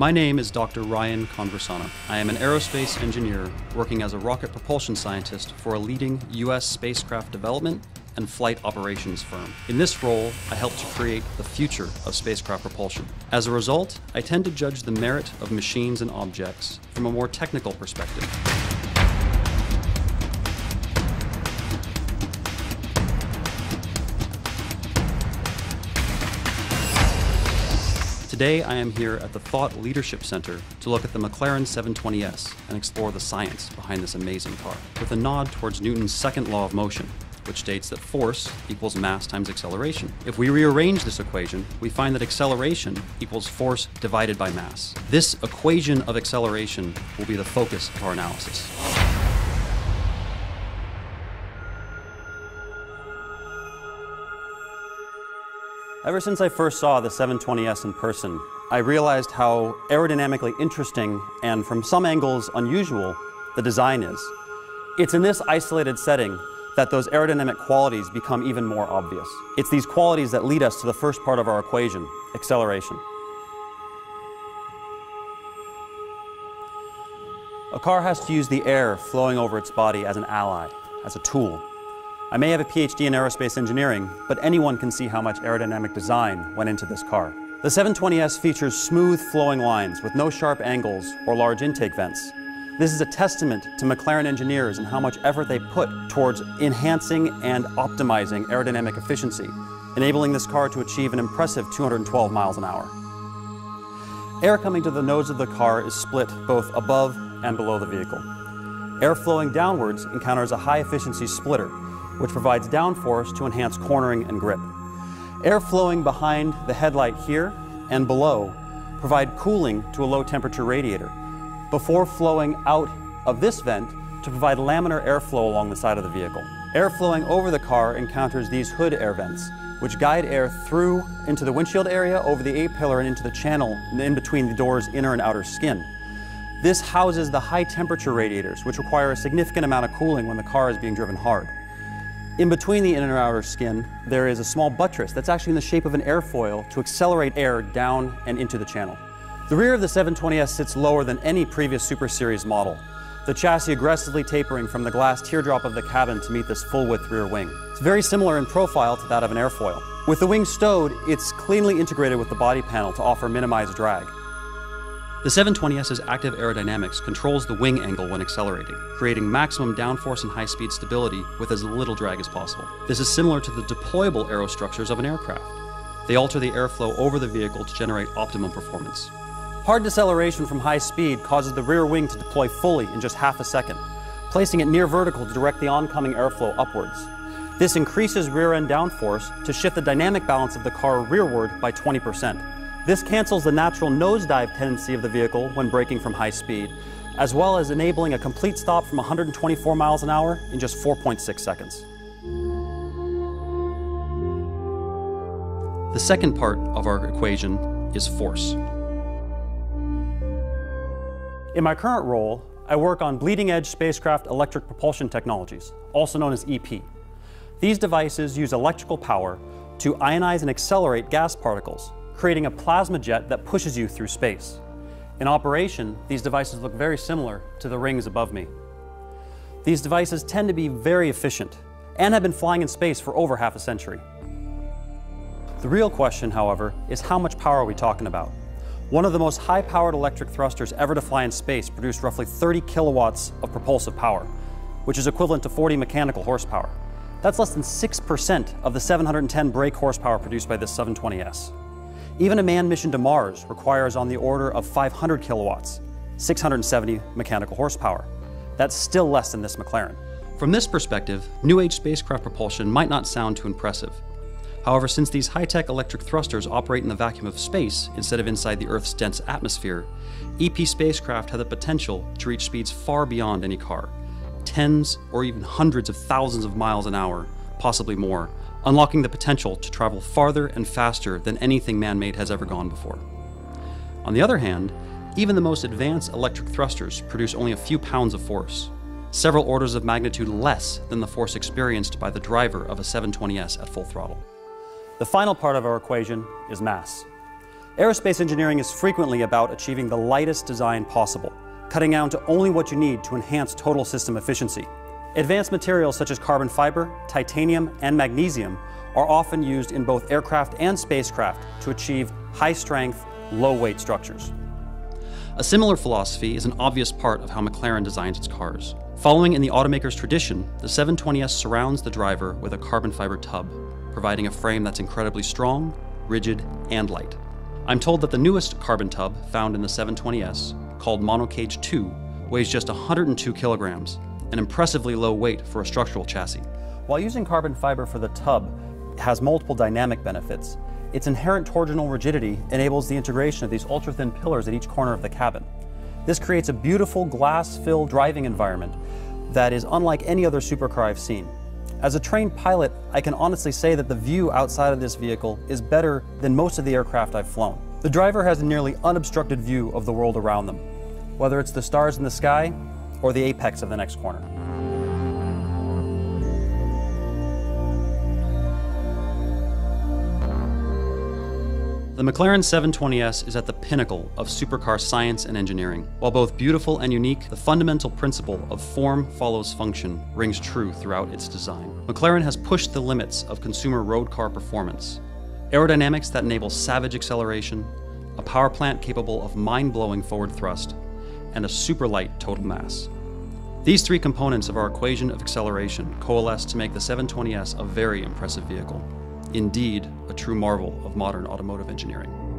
My name is Dr. Ryan Conversano. I am an aerospace engineer working as a rocket propulsion scientist for a leading U.S. spacecraft development and flight operations firm. In this role, I help to create the future of spacecraft propulsion. As a result, I tend to judge the merit of machines and objects from a more technical perspective. Today, I am here at the Thought Leadership Center to look at the McLaren 720S and explore the science behind this amazing car, with a nod towards Newton's second law of motion, which states that force equals mass times acceleration. If we rearrange this equation, we find that acceleration equals force divided by mass. This equation of acceleration will be the focus of our analysis. Ever since I first saw the 720S in person, I realized how aerodynamically interesting and from some angles unusual the design is. It's in this isolated setting that those aerodynamic qualities become even more obvious. It's these qualities that lead us to the first part of our equation, acceleration. A car has to use the air flowing over its body as an ally, as a tool. I may have a PhD in aerospace engineering, but anyone can see how much aerodynamic design went into this car. The 720S features smooth flowing lines with no sharp angles or large intake vents. This is a testament to McLaren engineers and how much effort they put towards enhancing and optimizing aerodynamic efficiency, enabling this car to achieve an impressive 212 miles an hour. Air coming to the nose of the car is split both above and below the vehicle. Air flowing downwards encounters a high efficiency splitter, which provides downforce to enhance cornering and grip. Air flowing behind the headlight here and below provide cooling to a low temperature radiator before flowing out of this vent to provide laminar airflow along the side of the vehicle. Air flowing over the car encounters these hood air vents, which guide air through into the windshield area, over the A-pillar, and into the channel in between the door's inner and outer skin. This houses the high temperature radiators, which require a significant amount of cooling when the car is being driven hard. In between the inner and outer skin, there is a small buttress that's actually in the shape of an airfoil to accelerate air down and into the channel. The rear of the 720S sits lower than any previous Super Series model, the chassis aggressively tapering from the glass teardrop of the cabin to meet this full-width rear wing. It's very similar in profile to that of an airfoil. With the wing stowed, it's cleanly integrated with the body panel to offer minimized drag. The 720S's active aerodynamics controls the wing angle when accelerating, creating maximum downforce and high-speed stability with as little drag as possible. This is similar to the deployable aerostructures of an aircraft. They alter the airflow over the vehicle to generate optimum performance. Hard deceleration from high speed causes the rear wing to deploy fully in just half a second, placing it near vertical to direct the oncoming airflow upwards. This increases rear end downforce to shift the dynamic balance of the car rearward by 20%. This cancels the natural nosedive tendency of the vehicle when braking from high speed, as well as enabling a complete stop from 124 miles an hour in just 4.6 seconds. The second part of our equation is force. In my current role, I work on bleeding edge spacecraft electric propulsion technologies, also known as EP. These devices use electrical power to ionize and accelerate gas particles creating a plasma jet that pushes you through space. In operation, these devices look very similar to the rings above me. These devices tend to be very efficient and have been flying in space for over half a century. The real question, however, is how much power are we talking about? One of the most high-powered electric thrusters ever to fly in space produced roughly 30 kilowatts of propulsive power, which is equivalent to 40 mechanical horsepower. That's less than 6% of the 710 brake horsepower produced by this 720S. Even a manned mission to Mars requires on the order of 500 kilowatts, 670 mechanical horsepower. That's still less than this McLaren. From this perspective, New Age spacecraft propulsion might not sound too impressive. However, since these high-tech electric thrusters operate in the vacuum of space instead of inside the Earth's dense atmosphere, EP spacecraft have the potential to reach speeds far beyond any car, tens or even hundreds of thousands of miles an hour, possibly more, unlocking the potential to travel farther and faster than anything man made has ever gone before. On the other hand, even the most advanced electric thrusters produce only a few pounds of force, several orders of magnitude less than the force experienced by the driver of a 720S at full throttle. The final part of our equation is mass. Aerospace engineering is frequently about achieving the lightest design possible, cutting down to only what you need to enhance total system efficiency. Advanced materials such as carbon fiber, titanium, and magnesium are often used in both aircraft and spacecraft to achieve high strength, low weight structures. A similar philosophy is an obvious part of how McLaren designs its cars. Following in the automaker's tradition, the 720S surrounds the driver with a carbon fiber tub, providing a frame that's incredibly strong, rigid, and light. I'm told that the newest carbon tub found in the 720S, called Monocage 2, weighs just 102 kilograms, an impressively low weight for a structural chassis. While using carbon fiber for the tub has multiple dynamic benefits, its inherent torsional rigidity enables the integration of these ultra-thin pillars at each corner of the cabin. This creates a beautiful glass-filled driving environment that is unlike any other supercar I've seen. As a trained pilot, I can honestly say that the view outside of this vehicle is better than most of the aircraft I've flown. The driver has a nearly unobstructed view of the world around them, whether it's the stars in the sky or the apex of the next corner. The McLaren 720S is at the pinnacle of supercar science and engineering. While both beautiful and unique, the fundamental principle of form follows function rings true throughout its design. McLaren has pushed the limits of consumer road car performance. Aerodynamics that enable savage acceleration, a power plant capable of mind-blowing forward thrust, and a super light total mass. These three components of our equation of acceleration coalesce to make the 720S a very impressive vehicle indeed a true marvel of modern automotive engineering.